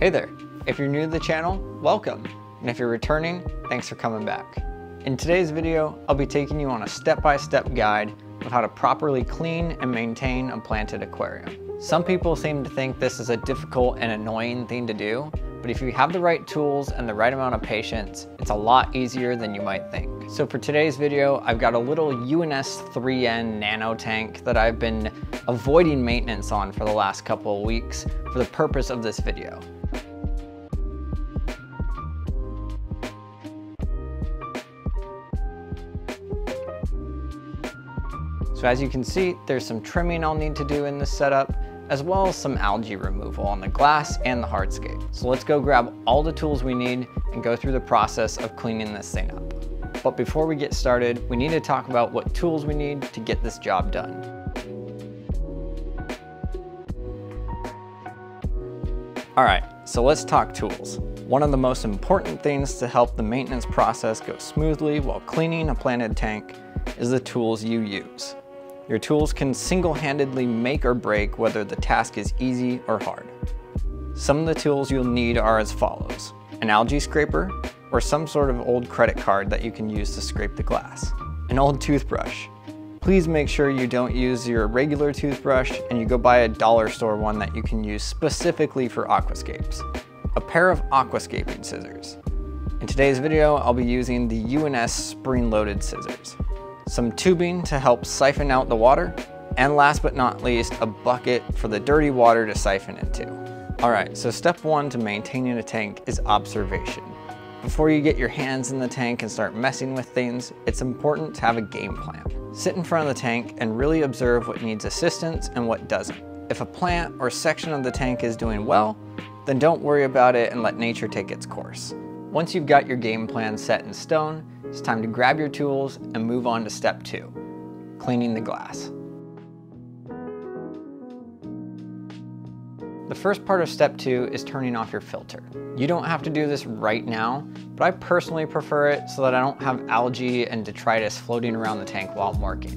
Hey there, if you're new to the channel, welcome. And if you're returning, thanks for coming back. In today's video, I'll be taking you on a step-by-step -step guide of how to properly clean and maintain a planted aquarium. Some people seem to think this is a difficult and annoying thing to do, but if you have the right tools and the right amount of patience, it's a lot easier than you might think. So for today's video, I've got a little UNS 3N nano tank that I've been avoiding maintenance on for the last couple of weeks for the purpose of this video. So as you can see, there's some trimming I'll need to do in this setup, as well as some algae removal on the glass and the hardscape. So let's go grab all the tools we need and go through the process of cleaning this thing up. But before we get started, we need to talk about what tools we need to get this job done. All right, so let's talk tools. One of the most important things to help the maintenance process go smoothly while cleaning a planted tank is the tools you use. Your tools can single-handedly make or break whether the task is easy or hard. Some of the tools you'll need are as follows. An algae scraper, or some sort of old credit card that you can use to scrape the glass. An old toothbrush. Please make sure you don't use your regular toothbrush and you go buy a dollar store one that you can use specifically for aquascapes. A pair of aquascaping scissors. In today's video, I'll be using the UNS spring-loaded scissors some tubing to help siphon out the water, and last but not least, a bucket for the dirty water to siphon into. All right, so step one to maintaining a tank is observation. Before you get your hands in the tank and start messing with things, it's important to have a game plan. Sit in front of the tank and really observe what needs assistance and what doesn't. If a plant or section of the tank is doing well, then don't worry about it and let nature take its course. Once you've got your game plan set in stone, it's time to grab your tools and move on to step two, cleaning the glass. The first part of step two is turning off your filter. You don't have to do this right now, but I personally prefer it so that I don't have algae and detritus floating around the tank while I'm working.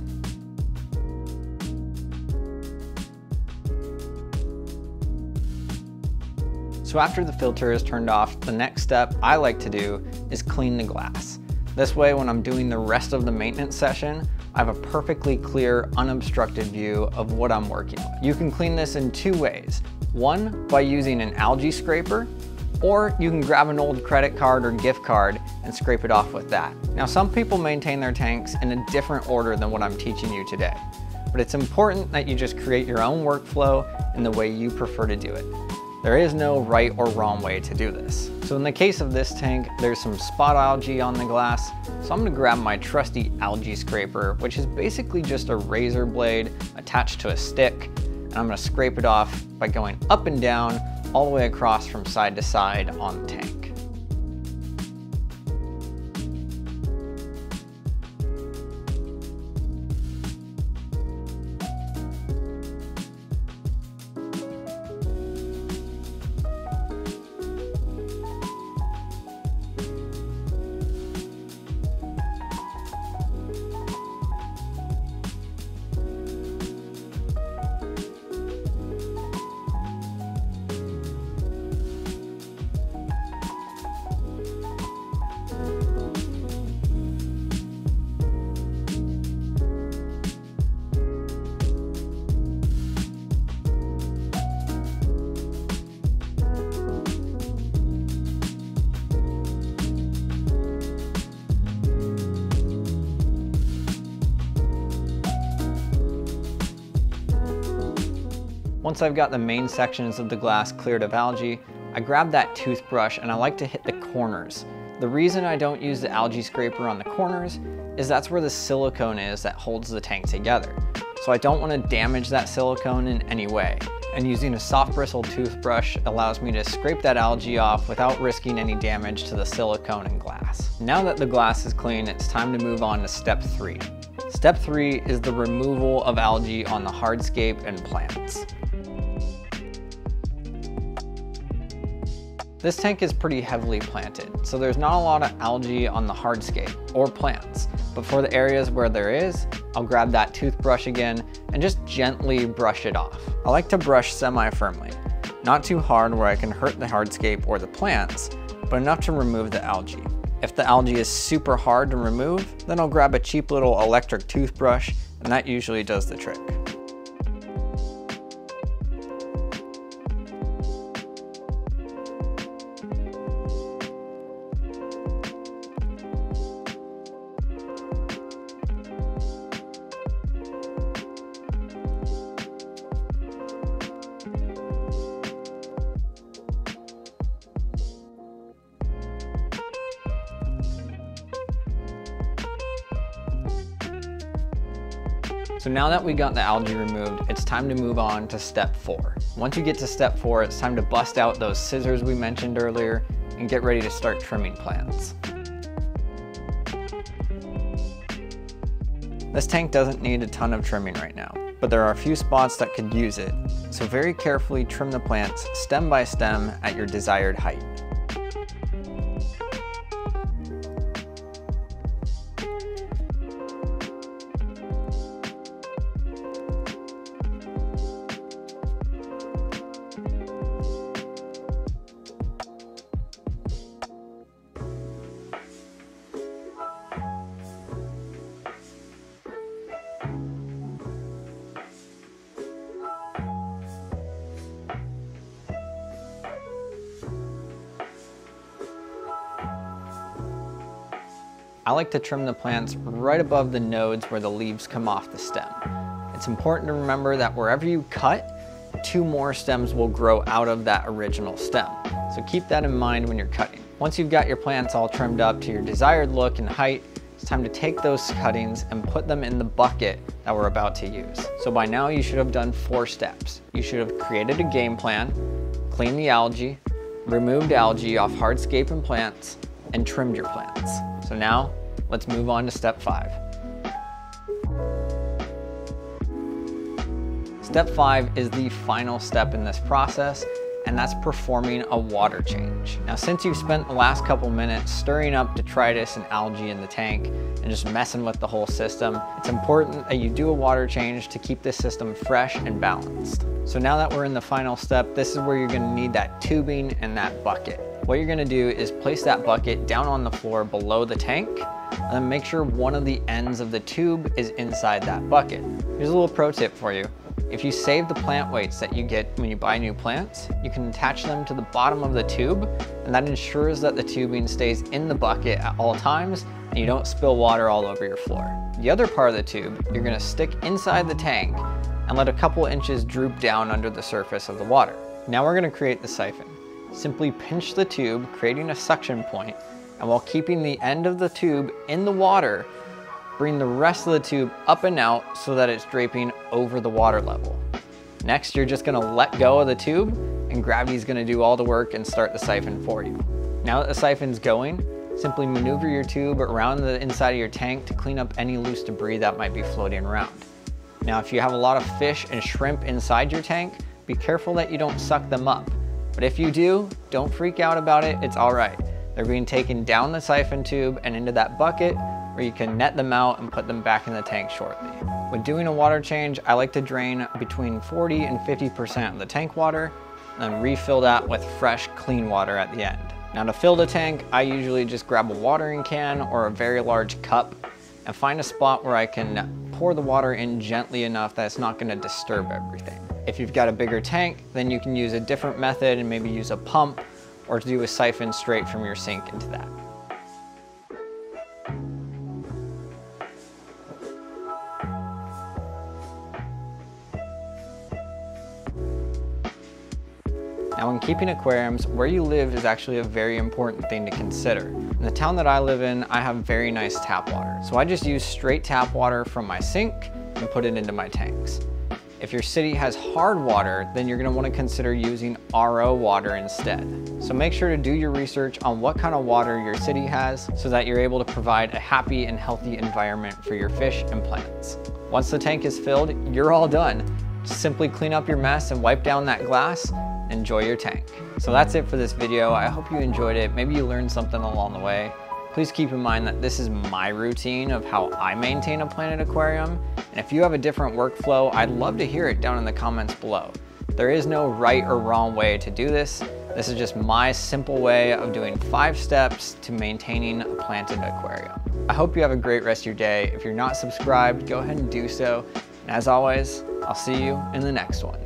So after the filter is turned off, the next step I like to do is clean the glass. This way, when I'm doing the rest of the maintenance session, I have a perfectly clear, unobstructed view of what I'm working with. You can clean this in two ways. One, by using an algae scraper, or you can grab an old credit card or gift card and scrape it off with that. Now, some people maintain their tanks in a different order than what I'm teaching you today, but it's important that you just create your own workflow in the way you prefer to do it. There is no right or wrong way to do this. So in the case of this tank, there's some spot algae on the glass, so I'm gonna grab my trusty algae scraper, which is basically just a razor blade attached to a stick, and I'm gonna scrape it off by going up and down all the way across from side to side on the tank. Once I've got the main sections of the glass cleared of algae, I grab that toothbrush and I like to hit the corners. The reason I don't use the algae scraper on the corners is that's where the silicone is that holds the tank together. So I don't want to damage that silicone in any way. And using a soft bristle toothbrush allows me to scrape that algae off without risking any damage to the silicone and glass. Now that the glass is clean, it's time to move on to step three. Step three is the removal of algae on the hardscape and plants. This tank is pretty heavily planted, so there's not a lot of algae on the hardscape or plants. But for the areas where there is, I'll grab that toothbrush again and just gently brush it off. I like to brush semi-firmly. Not too hard where I can hurt the hardscape or the plants, but enough to remove the algae. If the algae is super hard to remove, then I'll grab a cheap little electric toothbrush and that usually does the trick. So now that we got the algae removed, it's time to move on to step four. Once you get to step four, it's time to bust out those scissors we mentioned earlier and get ready to start trimming plants. This tank doesn't need a ton of trimming right now, but there are a few spots that could use it, so very carefully trim the plants stem by stem at your desired height. I like to trim the plants right above the nodes where the leaves come off the stem. It's important to remember that wherever you cut, two more stems will grow out of that original stem. So keep that in mind when you're cutting. Once you've got your plants all trimmed up to your desired look and height, it's time to take those cuttings and put them in the bucket that we're about to use. So by now you should have done four steps. You should have created a game plan, cleaned the algae, removed algae off hardscape and plants, and trimmed your plants. So now let's move on to step five. Step five is the final step in this process and that's performing a water change. Now, since you've spent the last couple minutes stirring up detritus and algae in the tank and just messing with the whole system, it's important that you do a water change to keep this system fresh and balanced. So now that we're in the final step, this is where you're gonna need that tubing and that bucket. What you're gonna do is place that bucket down on the floor below the tank and then make sure one of the ends of the tube is inside that bucket. Here's a little pro tip for you. If you save the plant weights that you get when you buy new plants, you can attach them to the bottom of the tube and that ensures that the tubing stays in the bucket at all times and you don't spill water all over your floor. The other part of the tube, you're gonna stick inside the tank and let a couple inches droop down under the surface of the water. Now we're gonna create the siphon. Simply pinch the tube, creating a suction point, and while keeping the end of the tube in the water, Bring the rest of the tube up and out so that it's draping over the water level. Next, you're just gonna let go of the tube and gravity's gonna do all the work and start the siphon for you. Now that the siphon's going, simply maneuver your tube around the inside of your tank to clean up any loose debris that might be floating around. Now, if you have a lot of fish and shrimp inside your tank, be careful that you don't suck them up. But if you do, don't freak out about it, it's all right. They're being taken down the siphon tube and into that bucket where you can net them out and put them back in the tank shortly. When doing a water change, I like to drain between 40 and 50% of the tank water and then refill that with fresh, clean water at the end. Now to fill the tank, I usually just grab a watering can or a very large cup and find a spot where I can pour the water in gently enough that it's not gonna disturb everything. If you've got a bigger tank, then you can use a different method and maybe use a pump or to do a siphon straight from your sink into that. Now when keeping aquariums, where you live is actually a very important thing to consider. In the town that I live in, I have very nice tap water. So I just use straight tap water from my sink and put it into my tanks. If your city has hard water, then you're gonna wanna consider using RO water instead. So make sure to do your research on what kind of water your city has so that you're able to provide a happy and healthy environment for your fish and plants. Once the tank is filled, you're all done. Simply clean up your mess and wipe down that glass enjoy your tank. So that's it for this video. I hope you enjoyed it. Maybe you learned something along the way. Please keep in mind that this is my routine of how I maintain a planted aquarium. And if you have a different workflow, I'd love to hear it down in the comments below. There is no right or wrong way to do this. This is just my simple way of doing five steps to maintaining a planted aquarium. I hope you have a great rest of your day. If you're not subscribed, go ahead and do so. And as always, I'll see you in the next one.